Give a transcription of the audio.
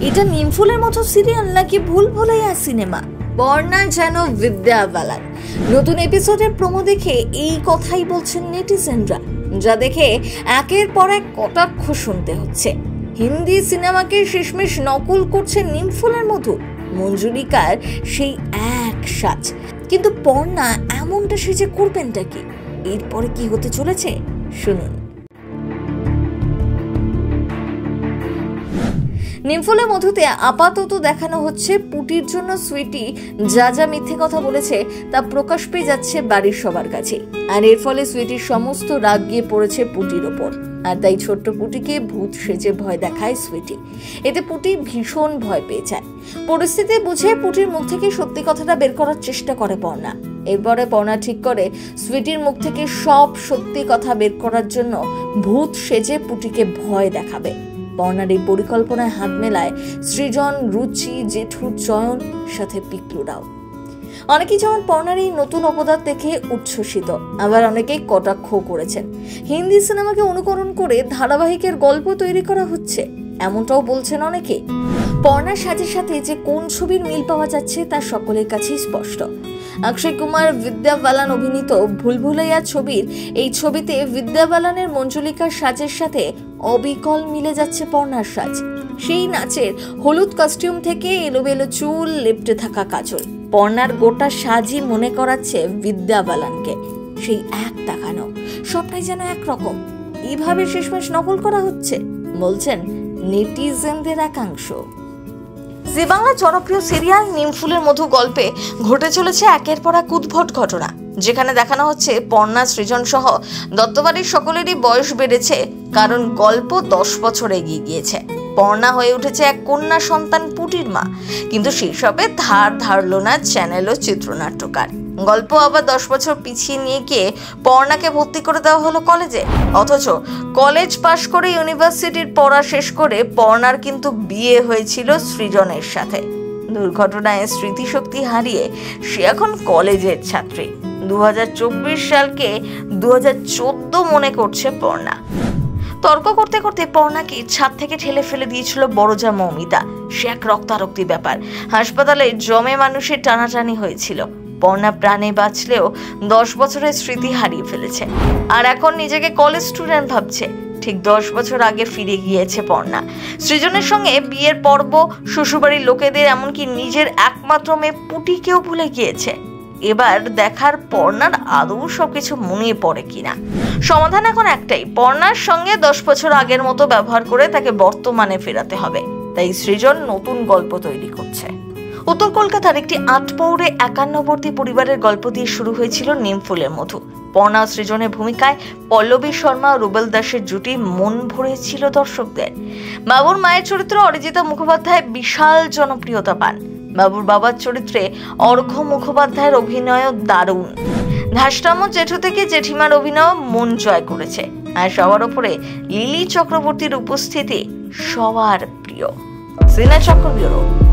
এটা নিমফুলের মতো সিরিয়াল নাকি ভুল ভুলাইয়া সিনেমা বর্ণা যেন বিদ্যা বালান নতুন এপিসোডের প্রোমো দেখে এই কথাই বলছেন নেটিজেনরা যা দেখে একের পর এক কটাক্ষ শুনতে হচ্ছে। হিন্দি সিনেমাকে শেষমেশ নকল করছে নিমফুলের মতো মঞ্জুরিকার সেই এক সাজ। কিন্তু পর্ণা এমনটা সেজে করবেনটা কি? এরপরে কি হতে চলেছে? শুনুন। নিমফুলের মধুতে আপাতত দেখানো হচ্ছে পুটির জন্য সুইটি। যা যা মিথ্যে কথা বলেছে, তা প্রকাশ পেয়ে যাচ্ছে বাড়ির সবার কাছে। আর এর ফলে সুইটির সমস্ত রাগ গিয়ে পড়েছে পুটির ওপর। আর তাই ছোট্ট পুটিকে ভূত সেজে ভয় দেখায় সুইটি। এতে পুটি ভীষণ ভয় পেয়ে যায়। পরিস্থিতি বুঝে পুটির মুখ থেকে সত্যি কথাটা বের করার চেষ্টা করে পর্ণা। এরপরে পর্ণা ঠিক করে সুইটির মুখ থেকে সব সত্যি কথা বের করার জন্য ভূত সেজে পুটিকে ভয় দেখাবে। পর্ণার এই পরিকল্পনায় হাত মেলায় সৃজন, রুচি, জেঠু, চয়ন, সাথে পিকলুরাও অনেকেই যেমন পর্ণার এই নতুন অবদান দেখে উচ্ছ্বসিত, আবার অনেকেই কটাক্ষ করেছেন। হিন্দি সিনেমাকে অনুকরণ করে ধারাবাহিকের গল্প তৈরি করা হচ্ছে, এমনটাও বলছেন অনেকে। পর্ণার সাজের সাথে যে কোন ছবির মিল পাওয়া যাচ্ছে তা সকলের কাছেই স্পষ্ট। অক্ষয় কুমার, বিদ্যা বালান অভিনীত ভুলভুলাইয়া ছবির, এই ছবিতে বিদ্যা বালানের মঞ্জুলিকার সাজের সাথে অবিকল মিলে যাচ্ছে পর্ণার সাজ। সেই নাচের হলুদ কস্টিউম থেকে এলোমেলো চুল লেপটে থাকা কাজল। পর্ণার গোটা সাজই মনে করাচ্ছে বিদ্যা বালানকে সেই এক তাকানো সবটাই যেন একরকম। এইভাবে শেষমেশ নকল করা হচ্ছে, বলছেন নেটিজেনদের একাংশ। জি বাংলা জনপ্রিয় সিরিয়াল নিমফুলের মধু গল্পে ঘটে চলেছে একের পর এক উদ্ভট ঘটনা। যেখানে দেখানো হচ্ছে পর্ণা, সৃজন সহ দত্তবাড়ির সকলেরই বয়স বেড়েছে, কারণ গল্প দশ বছর এগিয়ে গিয়েছে। পর্ণা হয়ে উঠেছে এক কন্যা সন্তান পুটির মা, কিন্তু সেসবে ধার ধারল না চ্যানেল ও চিত্রনাট্যকার। গল্প আবার দশ বছর পিছিয়ে নিয়ে গিয়ে পর্ণাকে ভর্তি করে দেওয়া হলো কলেজে। অথচ কলেজ পাশ করে ইউনিভার্সিটির পড়া শেষ করে পর্ণার কিন্তু বিয়ে হয়েছিল সৃজনের সাথে। দুর্ঘটনায় স্মৃতিশক্তি হারিয়ে সে এখন কলেজের ছাত্রী। দু সালকে দু হাজার চোদ্দ মনে করছে পর্ণা। তর্ক করতে করতে পর্ণাকে ছাদ থেকে ঠেলে ফেলে দিয়েছিল বড়জা মৌমিতা। সে এক রক্তারক্তি ব্যাপার। হাসপাতালে জমে মানুষের টানাটানি হয়েছিল। পর্ণা প্রাণে বাঁচলেও দশ বছরের স্মৃতি হারিয়ে ফেলেছে। আর এখন নিজেকে কলেজ স্টুডেন্ট ভাবছে। ঠিক দশ বছর আগে ফিরে গিয়েছে পর্ণা। সৃজনের সঙ্গে বিয়ের পর্ব, শ্বশুরবাড়ির লোকেদের, এমনকি নিজের একমাত্র মেয়ে পুটিকেও ভুলে গিয়েছে। এবার দেখার পর্ণার আদৌ সবকিছু মনে পড়ে কিনা। সমাধান এখন একটাই, পর্ণার সঙ্গে দশ বছর আগের মতো ব্যবহার করে তাকে বর্তমানে ফেরাতে হবে। তাই সৃজন নতুন গল্প তৈরি করছে। উত্তর কলকাতার একটি আটপৌরে একান্নবর্তী পরিবারের গল্প দিয়ে শুরু হয়েছিল নিমফুলের মধু। পর্ণা সৃজনের ভূমিকায় পল্লবী শর্মা রুবেল দাসের জুটি মন ভরেছিল দর্শকদের। বাবুর মায়ের চরিত্র অরিজিতা মুখোপাধ্যায় বিশাল জনপ্রিয়তা পান। বাবুর বাবার চরিত্রে অর্ঘ্য মুখোপাধ্যায়ের অভিনয় দারুণ। ধাসরাম জেঠু থেকে জেঠিমার অভিনয় মন জয় করেছে। আর সবার ওপরে লিলি চক্রবর্তীর উপস্থিতি সবার প্রিয়। সিনে চক্র ব্যুরো।